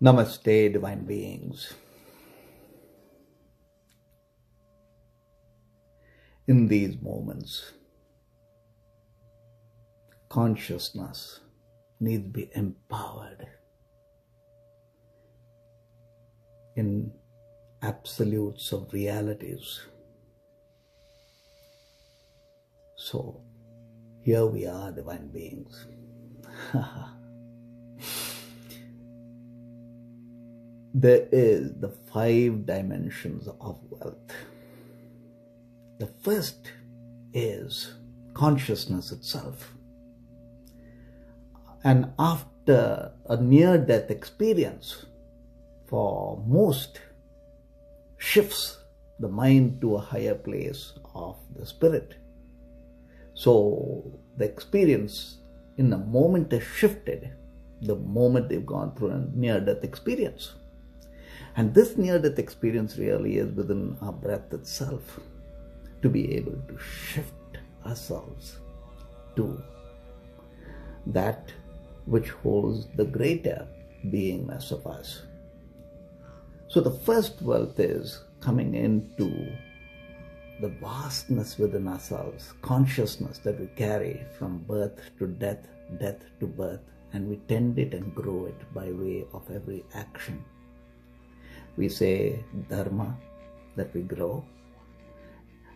Namaste, divine beings. In these moments, consciousness needs to be empowered in absolutes of realities. So, here we are, divine beings. there is the five dimensions of wealth. The first is consciousness itself. And after a near death experience, for most, shifts the mind to a higher place of the spirit. So the experience in the moment is shifted the moment they've gone through a near death experience. And this near death experience really is within our breath itself to be able to shift ourselves to that which holds the greater beingness of us. So the first wealth is coming into the vastness within ourselves, consciousness that we carry from birth to death, death to birth, and we tend it and grow it by way of every action we say dharma, that we grow.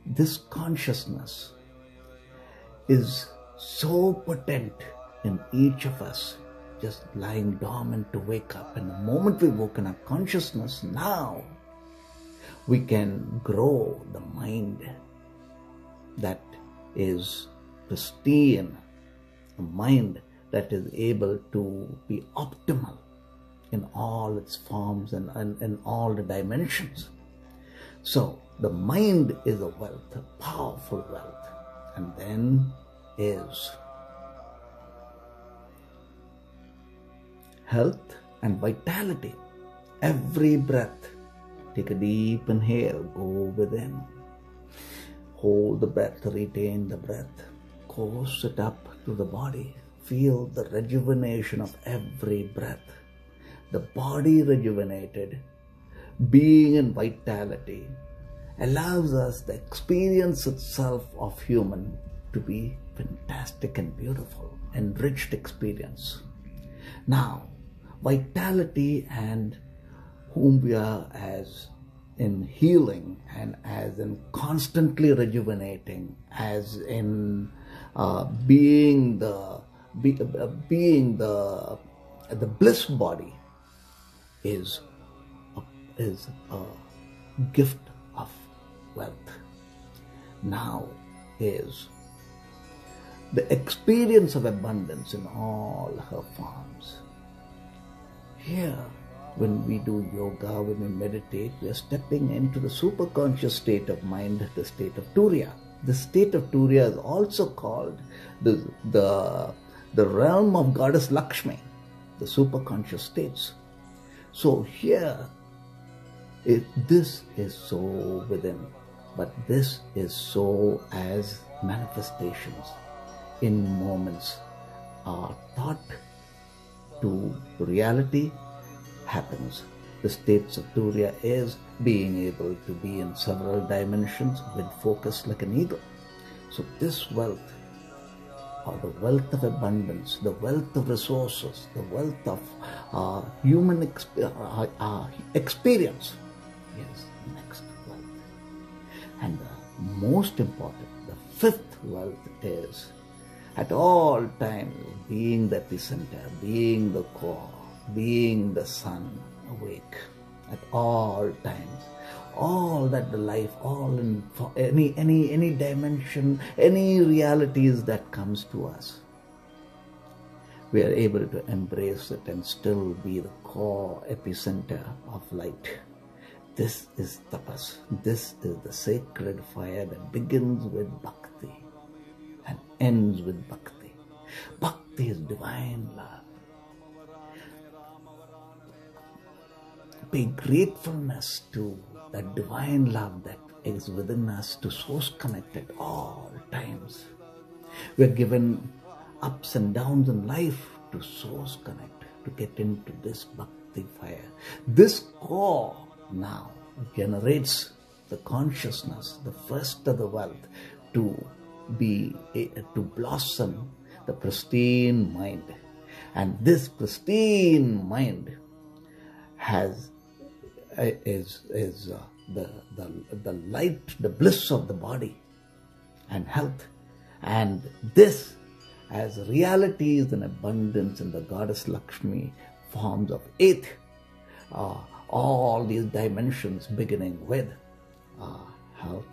This consciousness is so potent in each of us, just lying dormant to wake up. And the moment we woken up consciousness, now we can grow the mind that is pristine, a mind that is able to be optimal in all its forms and, and in all the dimensions. So the mind is a wealth, a powerful wealth. And then is health and vitality. Every breath, take a deep inhale, go within. Hold the breath, retain the breath, course it up to the body. Feel the rejuvenation of every breath the body rejuvenated, being in vitality, allows us the experience itself of human to be fantastic and beautiful, enriched experience. Now, vitality and whom we are as in healing and as in constantly rejuvenating, as in uh, being the be, uh, being the the bliss body is a, is a gift of wealth. Now is the experience of abundance in all her forms. Here, when we do yoga, when we meditate, we are stepping into the superconscious state of mind, the state of Turiya. The state of Turiya is also called the, the, the realm of goddess Lakshmi, the superconscious states. So here, it, this is so within, but this is so as manifestations in moments are thought to reality happens. The state of Turiya is being able to be in several dimensions with focus like an eagle. So this wealth or the wealth of abundance, the wealth of resources, the wealth of uh, human exp uh, uh, experience is the next wealth. And the most important, the fifth wealth is at all times being the epicenter, being the core, being the sun awake at all times all that the life, all in any any any dimension, any realities that comes to us. We are able to embrace it and still be the core epicenter of light. This is tapas. This is the sacred fire that begins with bhakti and ends with bhakti. Bhakti is divine love. Be gratefulness to that divine love that is within us to source connect at all times. We're given ups and downs in life to source connect. to get into this bhakti fire. This core now generates the consciousness, the first of the wealth, to be to blossom the pristine mind. And this pristine mind has is is uh, the, the the light, the bliss of the body and health, and this as realities and abundance in the goddess Lakshmi forms of eight, uh, all these dimensions beginning with uh, health,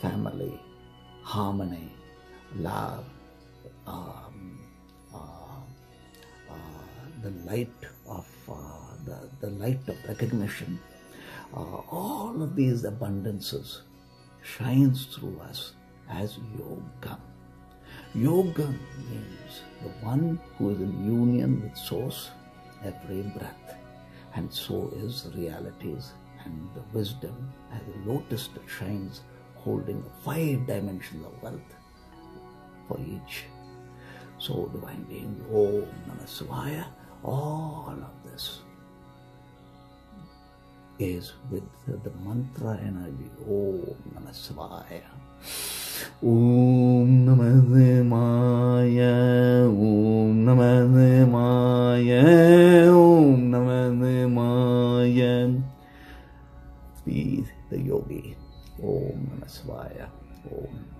family, harmony, love, um, uh, uh, the light of uh, the, the light of recognition, uh, all of these abundances shines through us as yoga. Yoga means the one who is in union with source every breath, and so is realities and the wisdom as a lotus that shines holding five dimensions of wealth for each. So divine being, Om Namah all of this is with the mantra energy, Om Namah Shivaya. Om Namah Shivaya, Om Namah Shivaya, Om Namah Shivaya. Be the yogi. Om Namah Shivaya. Om